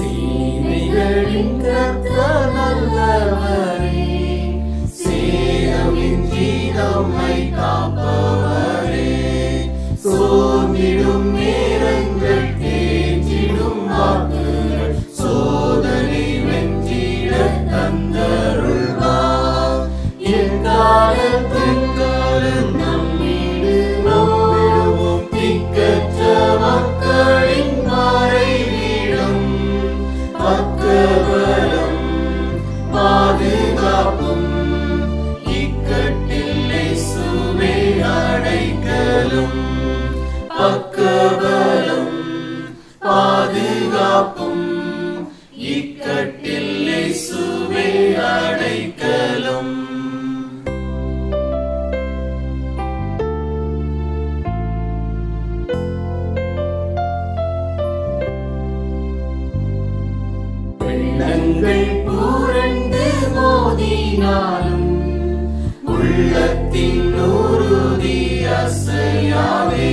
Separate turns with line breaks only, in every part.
சீதைகளின் கத்த நல்லவரே சேதமின்றி நம்மை காப்பவரே. சோர்ந்திடும் சோதனை வென்றிட தந்த பக்கபலம் பாதுகாப்பும் இக்கட்டில் சுமே அடைக்கலும் பக்கபலம் பாதுகாப்பும். கண்கள் பூரண்டு மோதினாலும் உள்ளத்தின் நூறுதி அசையாதே.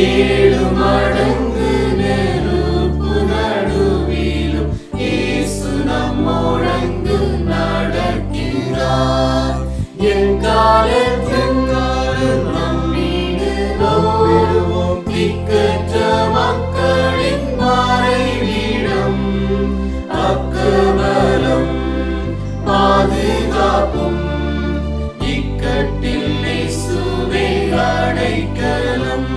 ஏழு மடங்கு நெருப்பு நடுவிலும் இயேசு நம்மோடங்கு நடக்கிறார். என் காலத்தின் காலம் நம்மீது நம்பிடுவோம் திக்கற்ற பாதுகாப்பும். இக்கட்டில் இயேசுவே அடைக்கலம்.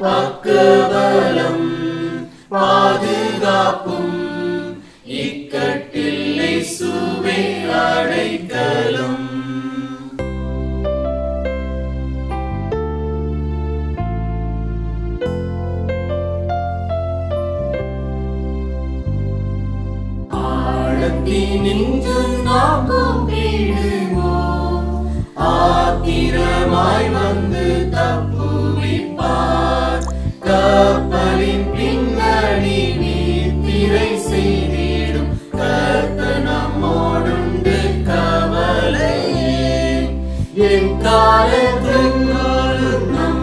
பக்கபலம் கட்டி ஆழத்தினின்று நாக்கும் கூப்பிடுவோம் ஆத்திரமாய் வந்து தப்புவிப்பார் கப்பலின் பின்னணி நீத்திரை செய்திடும். கர்த்த நம்மோடுண்டு கவலையே என் காலத்தின் காலம்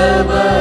Silver.